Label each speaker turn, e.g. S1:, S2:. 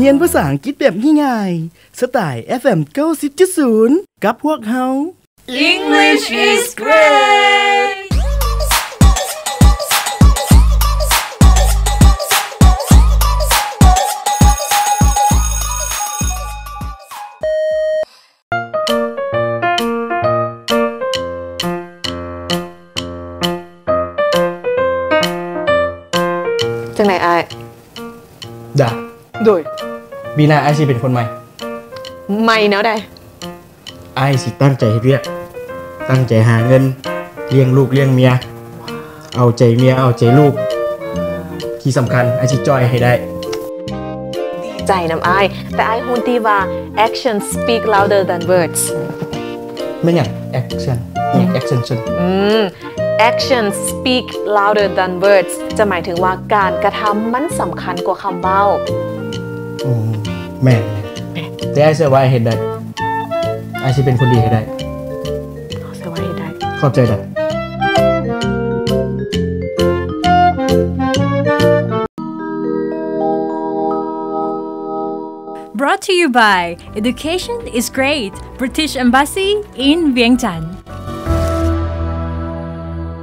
S1: เรียนภาษาอังกฤษแบบง่ายๆสไตล์ FM 90.0กับพวกเฮา
S2: English is great!
S3: จังไหนอาย
S1: ด่า
S3: โดย
S1: บีหนาไอายสิเป็นคนใหม่
S3: ไม่แนวใด
S1: ไอายสิตั้งใจเฮ็ดเรียก ตั้งใจหาเงิน เลี้ยงลูกเลี้ยงเมีย เอาใจเมียเอาใจลูก ที่สำคัญไอายสิจอยให้ได้
S3: ใจนำอาย แต่อายฮู้ดีว่า action speak louder than words
S1: ไม่อย่าง action อย่าง action ชน
S3: อืม action speak louder than words จะหมายถึงว่าการกระทำมันสำคัญกว่าคำเบ้า
S1: อืมแม่นเลยแต่ไอายเชื่อว่าไอายเห็นได้ไอายสิเป็นคนดีให้ได้
S3: เอาเสียไว้ให้ได้
S1: ขอบใจได้
S2: Brought to you by Education is Great British Embassy in Vientiane